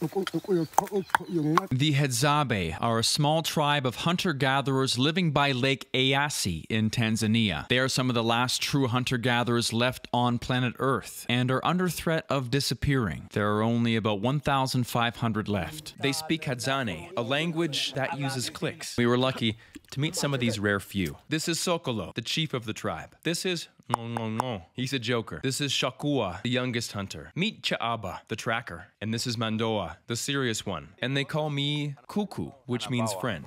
The Hadzabe are a small tribe of hunter gatherers living by Lake Eyasi in Tanzania. They are some of the last true hunter gatherers left on planet Earth and are under threat of disappearing. There are only about 1,500 left. They speak Hadzane, a language that uses clicks. We were lucky to meet some of these rare few. This is Sokolo, the chief of the tribe. This is no no no. He's a joker. This is Shakua, the youngest hunter. Meet Cha'aba, the tracker. And this is Mandoa, the serious one. And they call me Kuku, which means friend.